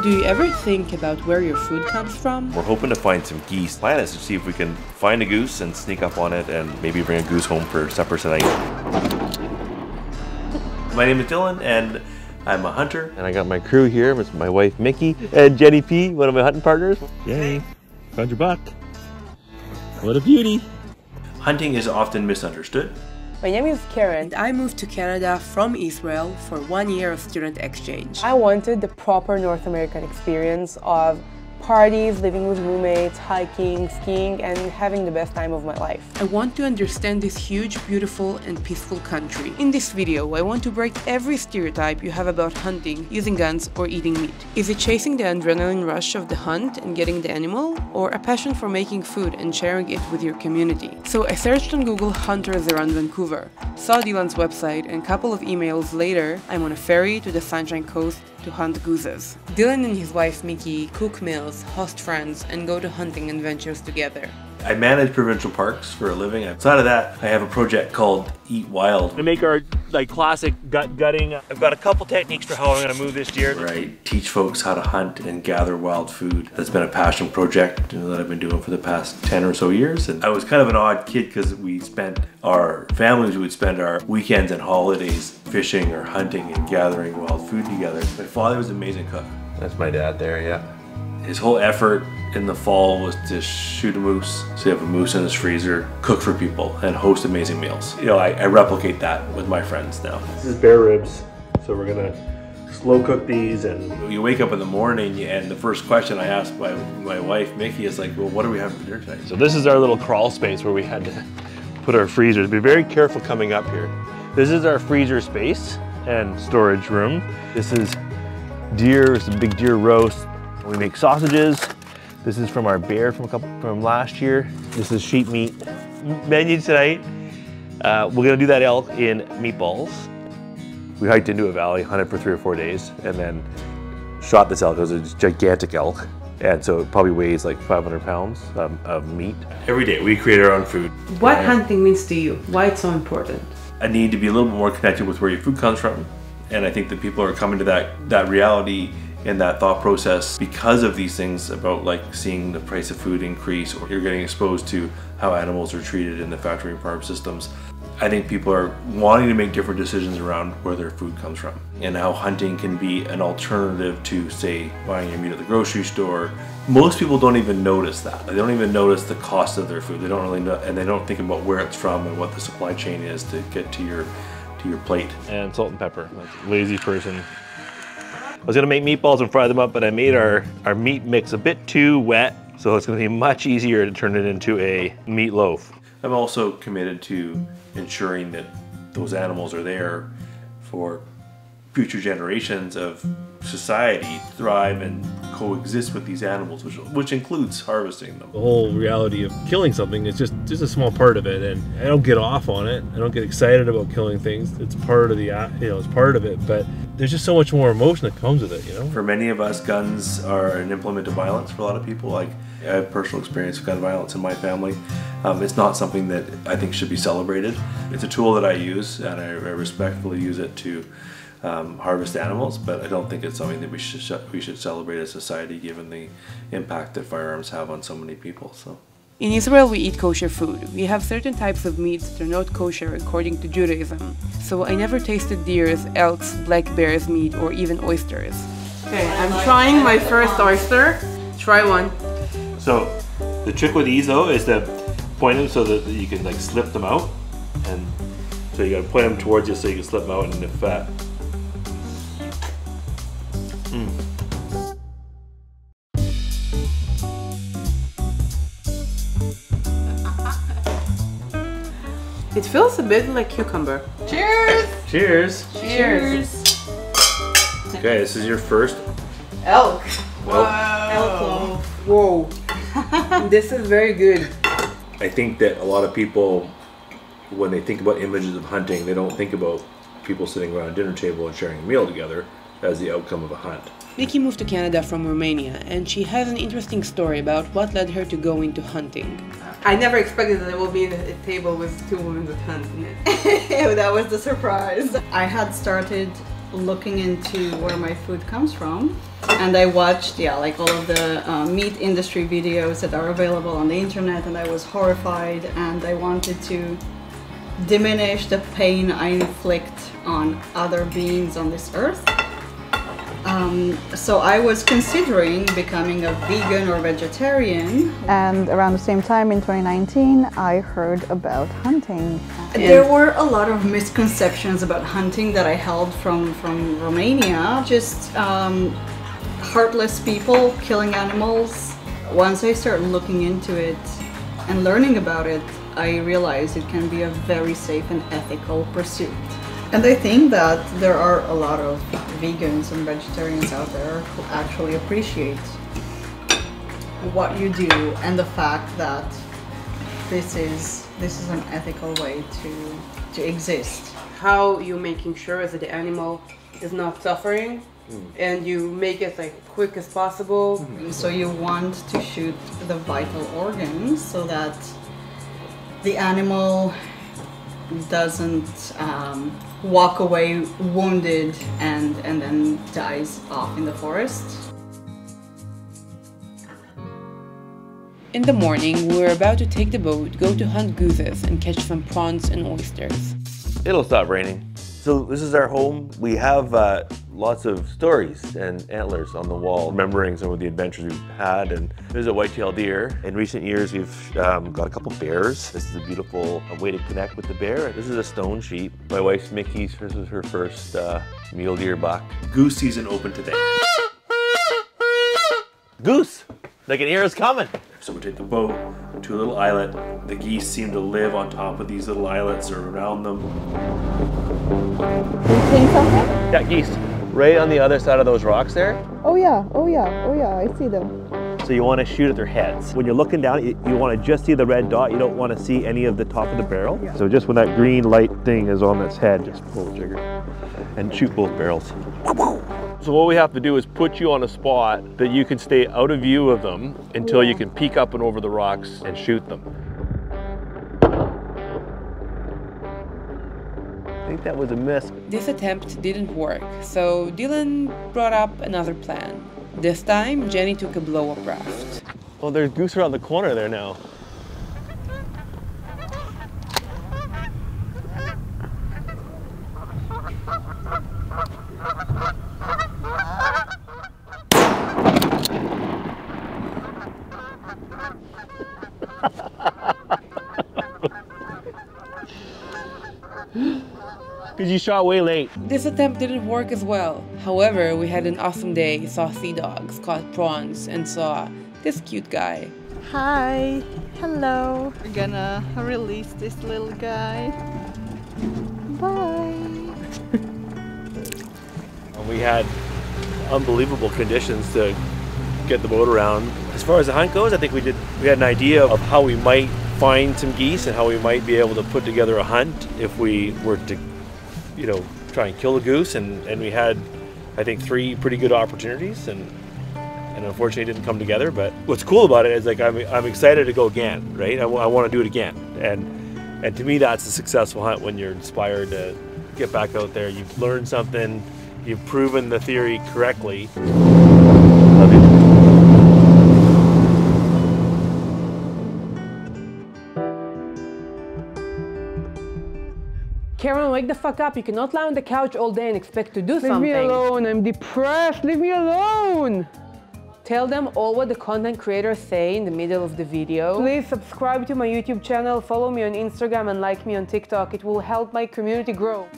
Do you ever think about where your food comes from? We're hoping to find some geese. Plan is to see if we can find a goose and sneak up on it and maybe bring a goose home for supper tonight. My name is Dylan and I'm a hunter. And I got my crew here. It's my wife Mickey and Jenny P, one of my hunting partners. Yay, found your buck. What a beauty. Hunting is often misunderstood. My name is Keren. And I moved to Canada from Israel for one year of student exchange. I wanted the proper North American experience of parties, living with roommates, hiking, skiing, and having the best time of my life. I want to understand this huge, beautiful, and peaceful country. In this video, I want to break every stereotype you have about hunting, using guns, or eating meat. Is it chasing the adrenaline rush of the hunt and getting the animal, or a passion for making food and sharing it with your community? So I searched on Google hunters around Vancouver, saw Dylan's website, and a couple of emails later, I'm on a ferry to the Sunshine Coast to hunt gooses. Dylan and his wife Mickey cook meals, host friends, and go to hunting adventures together. I manage provincial parks for a living. Outside of that, I have a project called Eat Wild. We make our like classic gut gutting. I've got a couple techniques for how I'm gonna move this deer. Where I teach folks how to hunt and gather wild food. That's been a passion project you know, that I've been doing for the past 10 or so years. And I was kind of an odd kid because we spent our families would spend our weekends and holidays fishing or hunting and gathering wild food together. My father was an amazing cook. That's my dad there, yeah. His whole effort in the fall was to shoot a moose. So you have a moose in his freezer, cook for people, and host amazing meals. You know, I, I replicate that with my friends now. This is bear ribs. So we're gonna slow cook these and You wake up in the morning and the first question I ask my, my wife, Mickey, is like, well, what are we having for dinner tonight? so this is our little crawl space where we had to put our freezers. Be very careful coming up here. This is our freezer space and storage room. This is deer, it's a big deer roast. We make sausages. This is from our bear from a couple from last year. This is sheep meat menu tonight. Uh, we're gonna do that elk in meatballs. We hiked into a valley, hunted for three or four days, and then shot this elk. It was a gigantic elk. And so it probably weighs like 500 pounds um, of meat. Every day we create our own food. What hunting means to you? Why it's so important? a need to be a little bit more connected with where your food comes from. And I think that people are coming to that, that reality and that thought process because of these things about like seeing the price of food increase or you're getting exposed to how animals are treated in the factory farm systems. I think people are wanting to make different decisions around where their food comes from and how hunting can be an alternative to say buying your meat at the grocery store. Most people don't even notice that. They don't even notice the cost of their food. They don't really know and they don't think about where it's from and what the supply chain is to get to your to your plate. and salt and pepper. Like lazy person. I was gonna make meatballs and fry them up, but I made our, our meat mix a bit too wet, so it's gonna be much easier to turn it into a meat loaf. I'm also committed to ensuring that those animals are there for future generations of society thrive and coexist with these animals, which, which includes harvesting them. The whole reality of killing something is just just a small part of it, and I don't get off on it. I don't get excited about killing things. It's part of the you know it's part of it, but there's just so much more emotion that comes with it. You know. For many of us, guns are an implement of violence for a lot of people. Like, I have personal experience with gun violence in my family. Um, it's not something that I think should be celebrated. It's a tool that I use, and I, I respectfully use it to um, harvest animals. But I don't think it's something that we should we should celebrate as a society, given the impact that firearms have on so many people. So. In Israel, we eat kosher food. We have certain types of meats that are not kosher according to Judaism. So I never tasted deers, elks, black bears meat, or even oysters. Okay, I'm trying my first oyster. Try one. So the trick with these though is to point them so that you can like slip them out, and so you gotta point them towards you so you can slip them out in the fat. It feels a bit like cucumber. Cheers! Cheers! Cheers! Okay, this is your first. Elk. Well, Elk Whoa. this is very good. I think that a lot of people, when they think about images of hunting, they don't think about people sitting around a dinner table and sharing a meal together as the outcome of a hunt. Vicky moved to Canada from Romania, and she has an interesting story about what led her to go into hunting. I never expected that I will be a table with two women with hands in it. that was the surprise. I had started looking into where my food comes from and I watched yeah like all of the uh, meat industry videos that are available on the internet and I was horrified and I wanted to diminish the pain I inflict on other beings on this earth um, so I was considering becoming a vegan or vegetarian. And around the same time in 2019, I heard about hunting. There were a lot of misconceptions about hunting that I held from, from Romania. Just um, heartless people killing animals. Once I started looking into it and learning about it, I realized it can be a very safe and ethical pursuit. And I think that there are a lot of vegans and vegetarians out there who actually appreciate what you do and the fact that this is this is an ethical way to to exist. How you making sure that the animal is not suffering hmm. and you make it like quick as possible. Hmm. So you want to shoot the vital organs so that the animal doesn't um, walk away wounded and and then dies off in the forest. In the morning, we were about to take the boat, go to hunt gooses, and catch some prawns and oysters. It'll stop raining. So this is our home. We have uh, lots of stories and antlers on the wall, remembering some of the adventures we've had. And there's a white-tailed deer. In recent years, we've um, got a couple bears. This is a beautiful way to connect with the bear. This is a stone sheep. My wife's Mickey's. This is her first uh, mule deer buck. Goose season open today. Goose! They can hear us coming. So we take the boat to a little islet. The geese seem to live on top of these little islets or around them. You Seeing something? Yeah, geese. Right on the other side of those rocks there. Oh yeah, oh yeah, oh yeah, I see them. So you want to shoot at their heads. When you're looking down, you, you want to just see the red dot. You don't want to see any of the top of the barrel. So just when that green light thing is on its head, just pull the trigger and shoot both barrels. So what we have to do is put you on a spot that you can stay out of view of them until you can peek up and over the rocks and shoot them. Think that was a miss. This attempt didn't work, so Dylan brought up another plan. This time, Jenny took a blow up raft. Oh, there's goose around the corner there now. Because you shot way late. This attempt didn't work as well. However, we had an awesome day, saw sea dogs, caught prawns, and saw this cute guy. Hi, hello. We're gonna release this little guy. Bye. We had unbelievable conditions to get the boat around. As far as the hunt goes, I think we did. We had an idea of how we might find some geese and how we might be able to put together a hunt if we were to, you know, try and kill a goose. And, and we had, I think, three pretty good opportunities, and and unfortunately didn't come together. But what's cool about it is like I'm, I'm excited to go again, right? I, want to do it again, and and to me that's a successful hunt when you're inspired to get back out there. You've learned something, you've proven the theory correctly. Wake the fuck up. You cannot lie on the couch all day and expect to do Leave something. Leave me alone, I'm depressed. Leave me alone. Tell them all what the content creators say in the middle of the video. Please subscribe to my YouTube channel, follow me on Instagram and like me on TikTok. It will help my community grow.